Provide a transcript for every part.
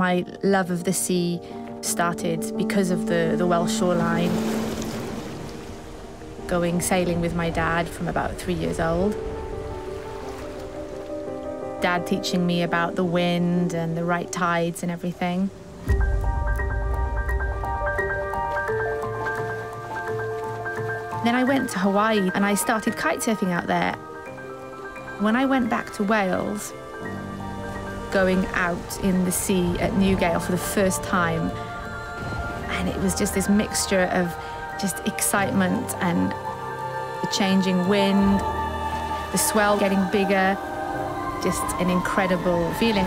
my love of the sea started because of the, the Welsh shoreline. Going sailing with my dad from about three years old. Dad teaching me about the wind and the right tides and everything. Then I went to Hawaii and I started kite surfing out there. When I went back to Wales, going out in the sea at Newgale for the first time, and it was just this mixture of just excitement and the changing wind, the swell getting bigger, just an incredible feeling.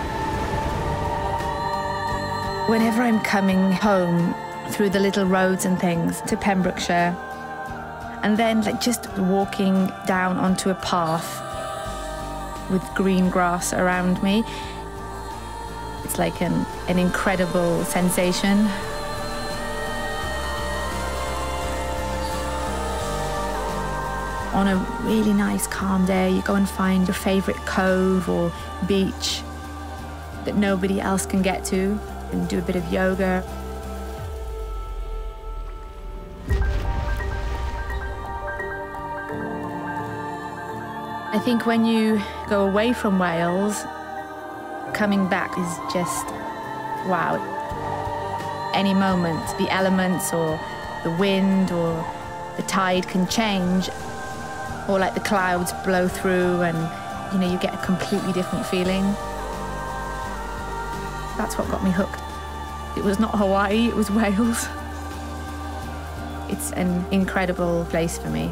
Whenever I'm coming home through the little roads and things to Pembrokeshire, and then like just walking down onto a path with green grass around me. It's like an, an incredible sensation. On a really nice calm day, you go and find your favorite cove or beach that nobody else can get to and do a bit of yoga. I think when you go away from Wales, coming back is just wow. Any moment, the elements or the wind or the tide can change, or like the clouds blow through, and you know, you get a completely different feeling. That's what got me hooked. It was not Hawaii, it was Wales. It's an incredible place for me.